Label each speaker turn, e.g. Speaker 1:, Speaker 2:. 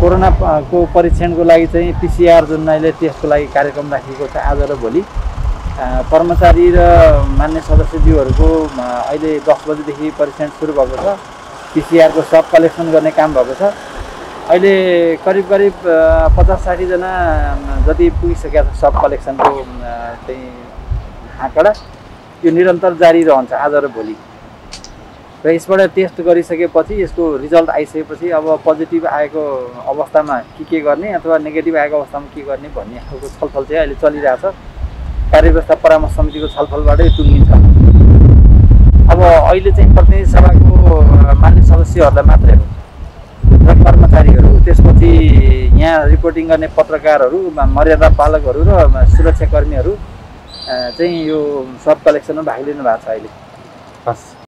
Speaker 1: कोरोनाको परीक्षणको लागि चाहिँ पिसिआर जुन अहिले टेस्टको लागि कार्यक्रम राखिएको छ आज र भोलि। कर्मचारी र मान्य सदस्यज्यूहरूको अहिले दस बजीदेखि परीक्षण सुरु भएको छ। पिसिआरको सब कलेक्सन गर्ने काम भएको छ। अहिले करिब करिब पचास साठीजना जति पुगिसकेको छ सब कलेक्सनको चाहिँ आँकडा यो निरन्तर जारी रहन्छ आज र भोलि। र यसबाट टेस्ट गरिसकेपछि यसको रिजल्ट आइसकेपछि अब पोजिटिभ आएको अवस्थामा के के गर्ने अथवा नेगेटिभ आएको अवस्थामा के गर्ने भन्ने खालको छलफल चाहिँ अहिले चलिरहेछ। कार्यव्यवस्था परामर्श समितिको छलफलबाटै टुङ्गिन्छ अब अहिले चाहिँ प्रतिनिधि सभाको मान्य सदस्यहरूलाई मात्रै हो। र कर्मचारीहरू त्यसपछि यहाँ रिपोर्टिङ गर्ने पत्रकारहरू मर्यादा पालकहरू र सुरक्षाकर्मीहरू चाहिँ यो सब कलेक्सनमा भाग लिनु भएको छ अहिले।
Speaker 2: हस्।